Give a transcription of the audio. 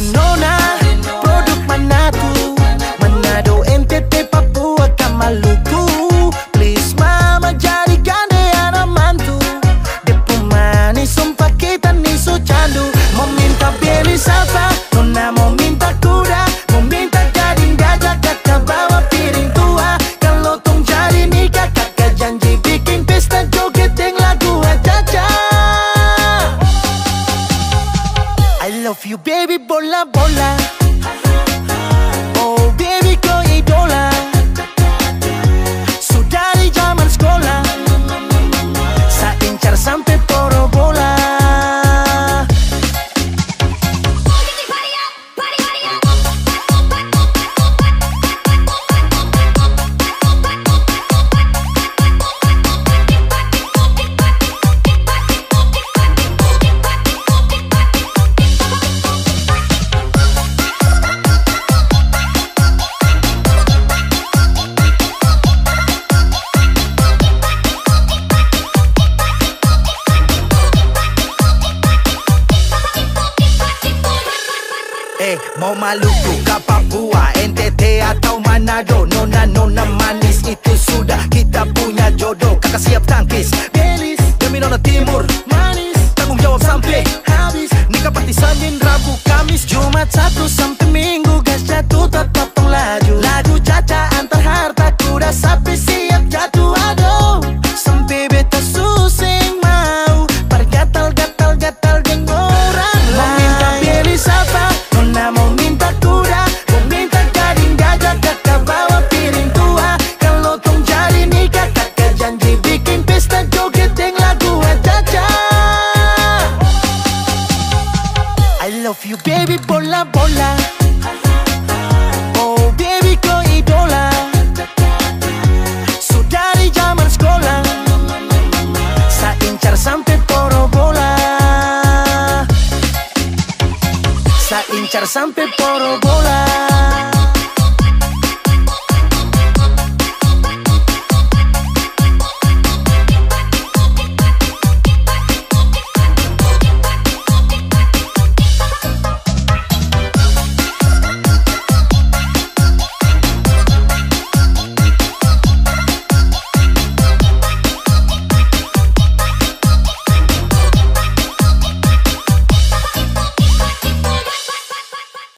know now. you, baby, bola, bola. Maluku, ke Papua, NTT atau Manado. Nona-nona manis itu sudah kita punya jodoh. Kakak siap tangkis. Belis, demi nona timur Manis, tanggung jawab sampai habis. Nikah pasti Senin, Rabu, Kamis Jumat, Sabtu sampai love you baby bola bola. Oh baby kau idola. Di zaman sekolah. Saya incar sampai poro bola Saya incar sampai poro bola